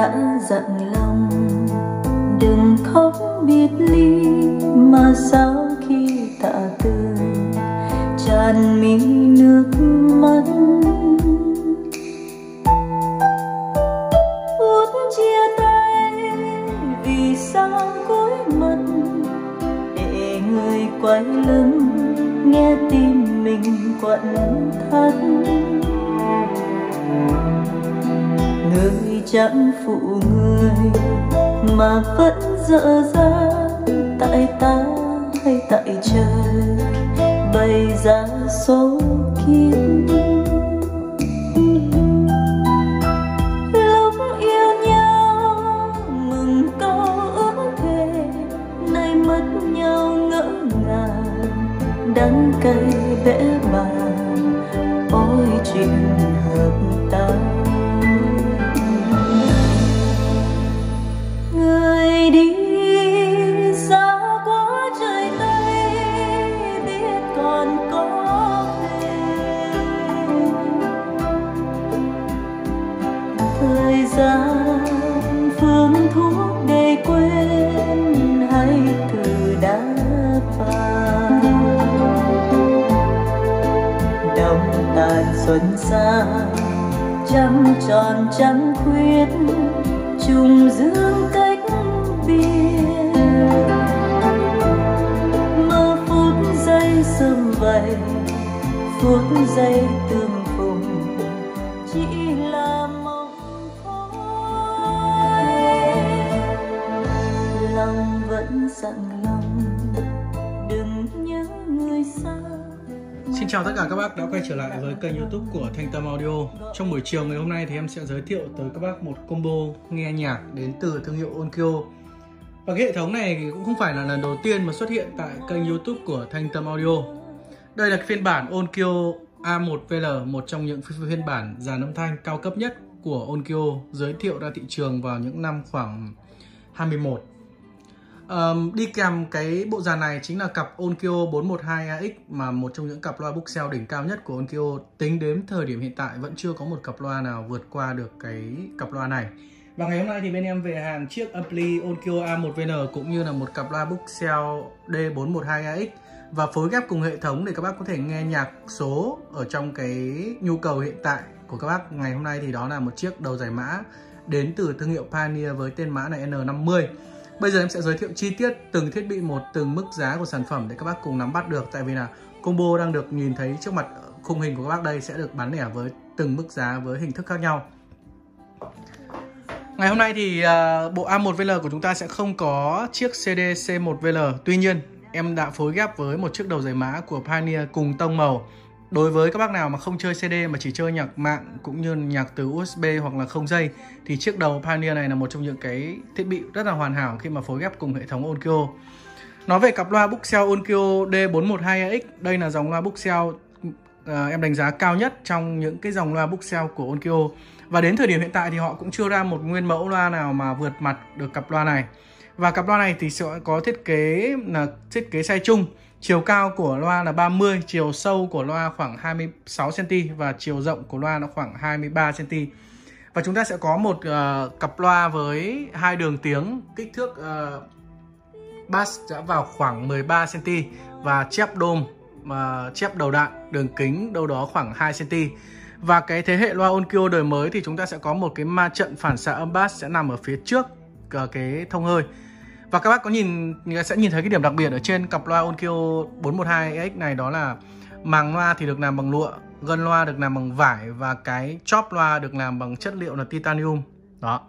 đã dặn lòng. Đừng khóc biệt ly mà sao khi tạ từ, tràn mi nước mắt. Út chia tay vì sao cối mất để người quay lưng nghe tim mình quặn thắt người chẳng phụ người mà vẫn dở dang tại ta hay tại trời. Bày ra số kiếp. Lúc yêu nhau mừng câu ước thề, nay mất nhau ngỡ ngàng, đắng cay vẽ xuân xa trăng tròn trăng khuyết trùng dương cách biệt. Mơ phút giây sớm vầy, phút giây tương chào tất cả các bác đã quay trở lại với kênh youtube của Thanh Tâm Audio. Trong buổi chiều ngày hôm nay thì em sẽ giới thiệu tới các bác một combo nghe nhạc đến từ thương hiệu Onkyo. Và cái hệ thống này thì cũng không phải là lần đầu tiên mà xuất hiện tại kênh youtube của Thanh Tâm Audio. Đây là phiên bản Onkyo A1VL, một trong những phiên bản dàn âm thanh cao cấp nhất của Onkyo giới thiệu ra thị trường vào những năm khoảng 21 Um, đi kèm cái bộ dàn này chính là cặp Onkyo 412AX mà một trong những cặp loa bookshelf đỉnh cao nhất của Onkyo. Tính đến thời điểm hiện tại vẫn chưa có một cặp loa nào vượt qua được cái cặp loa này. Và ngày hôm nay thì bên em về hàng chiếc ampli Onkyo A1VN cũng như là một cặp loa bookshelf D412AX và phối ghép cùng hệ thống để các bác có thể nghe nhạc số ở trong cái nhu cầu hiện tại của các bác. Ngày hôm nay thì đó là một chiếc đầu giải mã đến từ thương hiệu Pioneer với tên mã là N50 Bây giờ em sẽ giới thiệu chi tiết từng thiết bị một, từng mức giá của sản phẩm để các bác cùng nắm bắt được. Tại vì là combo đang được nhìn thấy trước mặt khung hình của các bác đây sẽ được bán lẻ với từng mức giá với hình thức khác nhau. Ngày hôm nay thì à, bộ A1VL của chúng ta sẽ không có chiếc CD C1VL Tuy nhiên em đã phối ghép với một chiếc đầu giày mã của Pioneer cùng tông màu. Đối với các bác nào mà không chơi CD mà chỉ chơi nhạc mạng cũng như nhạc từ USB hoặc là không dây thì chiếc đầu Pioneer này là một trong những cái thiết bị rất là hoàn hảo khi mà phối ghép cùng hệ thống Onkyo. Nói về cặp loa bookshelf Onkyo D412X, đây là dòng loa bookshelf uh, ờ, em đánh giá cao nhất trong những cái dòng loa bookshelf của Onkyo. Và đến thời điểm hiện tại thì họ cũng chưa ra một nguyên mẫu loa nào mà vượt mặt được cặp loa này. Và cặp loa này thì sẽ có thiết kế là thiết kế size chung Chiều cao của loa là 30, chiều sâu của loa khoảng 26cm và chiều rộng của loa nó khoảng 23cm. Và chúng ta sẽ có một uh, cặp loa với hai đường tiếng kích thước uh, bass đã vào khoảng 13cm và chép đôm uh, chép đầu đạn đường kính đâu đó khoảng 2cm. Và cái thế hệ loa Onkyo đời mới thì chúng ta sẽ có một cái ma trận phản xạ âm bass sẽ nằm ở phía trước uh, cái thông hơi. Và các bác có nhìn sẽ nhìn thấy cái điểm đặc biệt ở trên cặp loa Onkyo 412X này đó là màng loa thì được làm bằng lụa, gân loa được làm bằng vải và cái chóp loa được làm bằng chất liệu là titanium. Đó.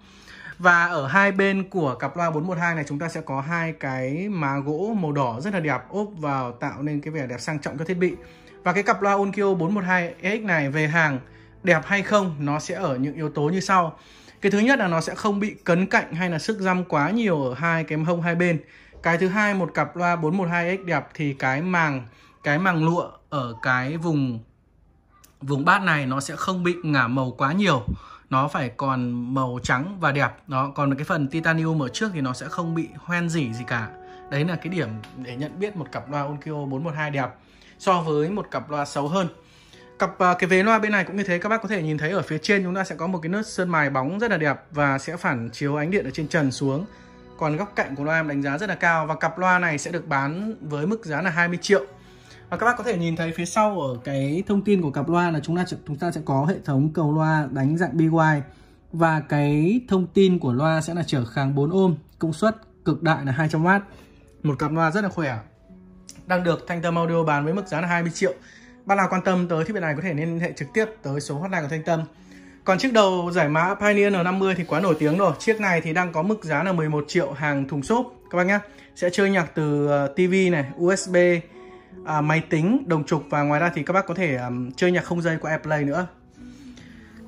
Và ở hai bên của cặp loa 412 này chúng ta sẽ có hai cái má gỗ màu đỏ rất là đẹp ốp vào tạo nên cái vẻ đẹp sang trọng cho thiết bị. Và cái cặp loa Onkyo 412X này về hàng đẹp hay không nó sẽ ở những yếu tố như sau. Cái thứ nhất là nó sẽ không bị cấn cạnh hay là sức răm quá nhiều ở hai cái hông hai bên. Cái thứ hai, một cặp loa 412X đẹp thì cái màng cái màng lụa ở cái vùng vùng bát này nó sẽ không bị ngả màu quá nhiều. Nó phải còn màu trắng và đẹp. Nó còn cái phần titanium ở trước thì nó sẽ không bị hoen dỉ gì cả. Đấy là cái điểm để nhận biết một cặp loa Onkyo 412 đẹp so với một cặp loa xấu hơn cặp à, cái vế loa bên này cũng như thế, các bác có thể nhìn thấy ở phía trên chúng ta sẽ có một cái nớt sơn mài bóng rất là đẹp và sẽ phản chiếu ánh điện ở trên trần xuống. Còn góc cạnh của loa em đánh giá rất là cao và cặp loa này sẽ được bán với mức giá là 20 triệu. Và các bác có thể nhìn thấy phía sau ở cái thông tin của cặp loa là chúng ta chúng ta sẽ có hệ thống cầu loa đánh dạng BY và cái thông tin của loa sẽ là trở kháng 4 ohm, công suất cực đại là 200W một cặp loa rất là khỏe, đang được Thanh Tâm Audio bán với mức giá là 20 triệu. Bạn nào quan tâm tới thiết bị này có thể liên hệ trực tiếp tới số hotline của Thanh Tâm. Còn chiếc đầu giải mã Pioneer N50 thì quá nổi tiếng rồi. Chiếc này thì đang có mức giá là 11 triệu hàng thùng xốp. Các bác nhé. Sẽ chơi nhạc từ ờ, TV này, USB, à, máy tính, đồng trục Và ngoài ra thì các bác có thể um, chơi nhạc không dây qua AirPlay nữa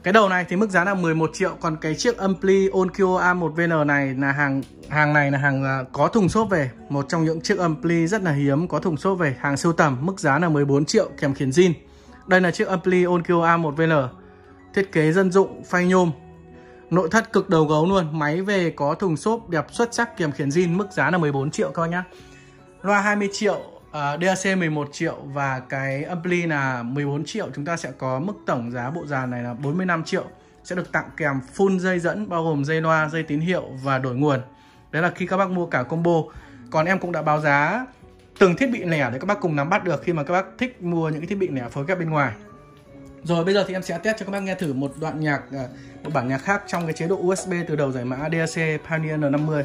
cái đầu này thì mức giá là 11 triệu, Còn cái chiếc ampli Onkyo A1VN này là hàng hàng này là hàng à, có thùng xốp về. Một trong những chiếc ampli rất là hiếm, có thùng xốp về, Hàng sưu tầm, mức giá là 14 triệu, kèm khiển zin. Đây là chiếc ampli Onkyo A1VN Thiết kế dân dụng phay nhôm. Nội thất cực đầu gấu luôn, Máy về có thùng xốp đẹp xuất sắc, kèm khiển zin, Mức giá là 14 triệu, các bác nhá. Loa 20 triệu uh, DAC 11 triệu và cái ampli là 14 triệu. Chúng ta sẽ có mức tổng giá bộ dàn này là 45 triệu. Sẽ được tặng kèm full dây dẫn bao gồm dây loa, dây tín hiệu và đổi nguồn. Đấy là khi các bác mua cả combo. Còn em cũng đã báo giá từng thiết bị lẻ để các bác cùng nắm bắt được khi mà các bác thích mua những cái thiết bị lẻ phối ghép bên ngoài. Rồi bây giờ thì em sẽ test cho các bác nghe thử một đoạn nhạc ờ, một bản nhạc khác trong cái chế độ USB từ đầu giải mã DAC Pioneer N50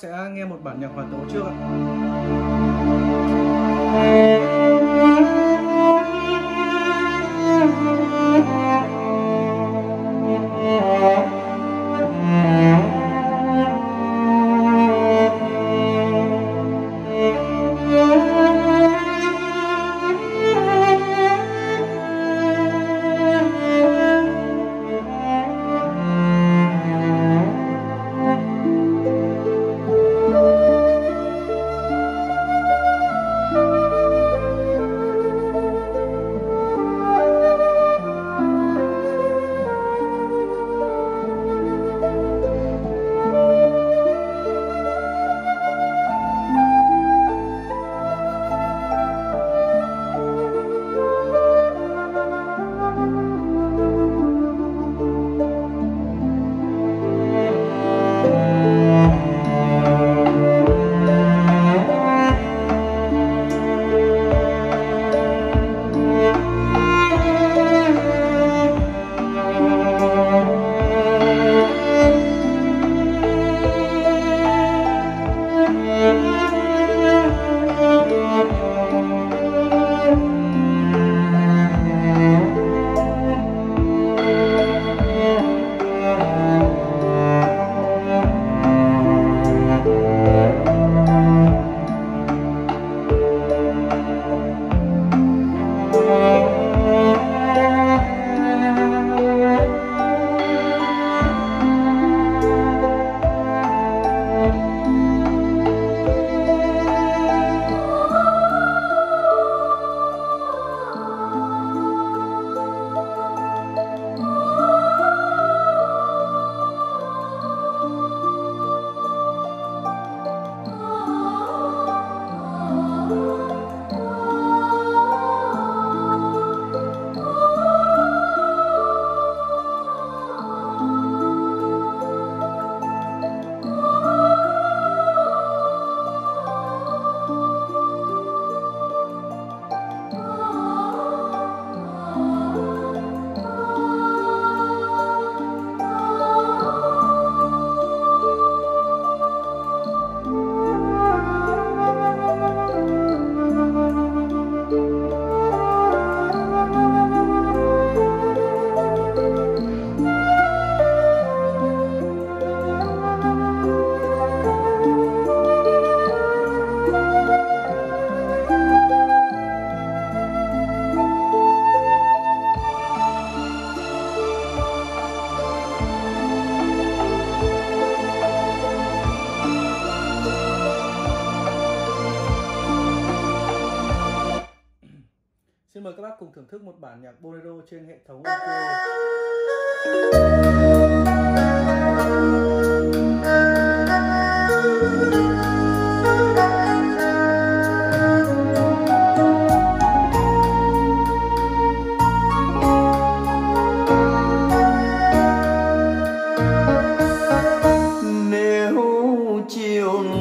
sẽ nghe một bản nhạc hòa tấu trước ạ.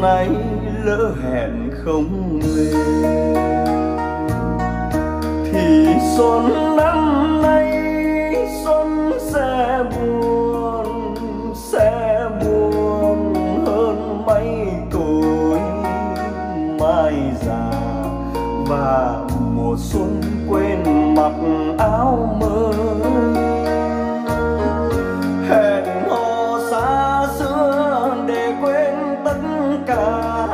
Nay lỡ hẹn không về thì xuân nắng. Cả.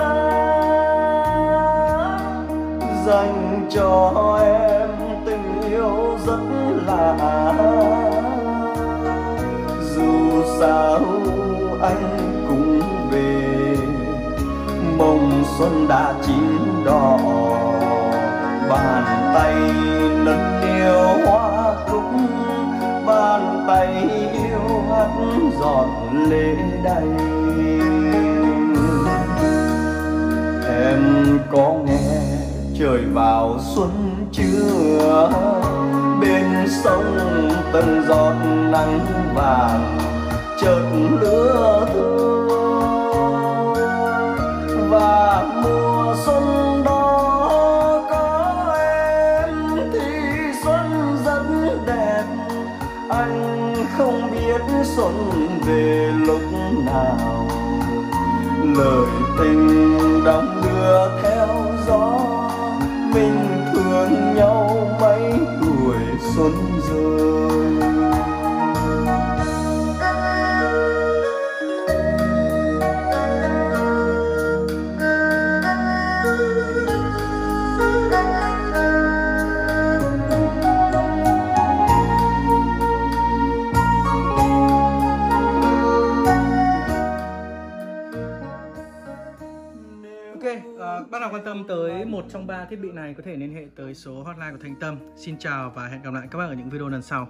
Dành cho em tình yêu rất lạ. Dù sao anh cũng về. Mộng xuân đã chín đỏ. Bàn tay nâng niu hoa cúc. Bàn tay yêu hắt giọt lệ đầy em có nghe trời vào xuân chưa? Bên sông từng giọt nắng vàng chợt lứa thương và mùa xuân đó có em thì xuân rất đẹp. Anh không biết xuân về lúc nào. Lời tình đong vừa theo gió mình thương nhau mấy tuổi xuân rồi một trong ba thiết bị này có thể liên hệ tới số hotline của Thanh Tâm. Xin chào và hẹn gặp lại các bạn ở những video lần sau.